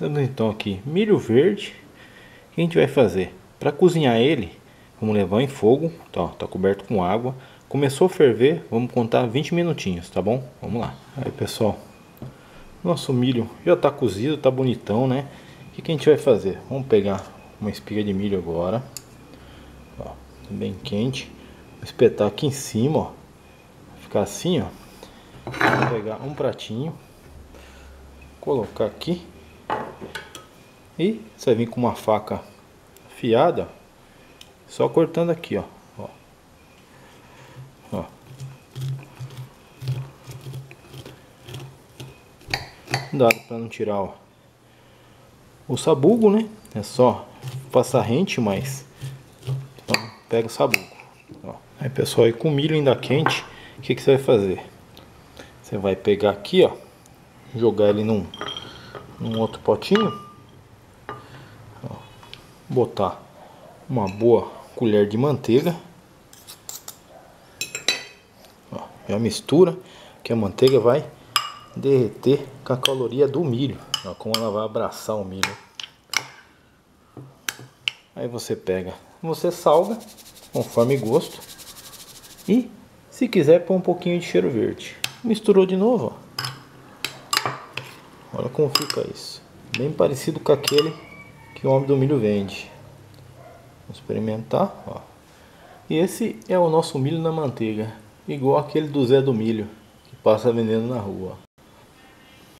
Temos então aqui milho verde. O que a gente vai fazer? Para cozinhar ele, vamos levar em fogo, tá, tá coberto com água. Começou a ferver, vamos contar 20 minutinhos, tá bom? Vamos lá. Aí pessoal, nosso milho já está cozido, tá bonitão, né? O que, que a gente vai fazer? Vamos pegar uma espiga de milho agora. Ó, bem quente. Vou espetar aqui em cima, ó. Ficar assim, ó. Vou pegar um pratinho. Colocar aqui. E você vai vir com uma faca afiada. Só cortando aqui, ó. ó. ó. Cuidado para não tirar ó, o sabugo, né? É só passar rente, mas então, pega o sabugo. Ó. Aí pessoal, e com milho ainda quente, o que, que você vai fazer? Você vai pegar aqui, ó, jogar ele num, num outro potinho, ó, botar uma boa colher de manteiga, ó, já mistura, que a manteiga vai derreter com a caloria do milho. Ó, como ela vai abraçar o milho. Aí você pega, você salga conforme gosto. E se quiser põe um pouquinho de cheiro verde. Misturou de novo, ó. Olha como fica isso. Bem parecido com aquele que o homem do milho vende. Vamos experimentar, ó. E esse é o nosso milho na manteiga, igual aquele do Zé do Milho que passa vendendo na rua.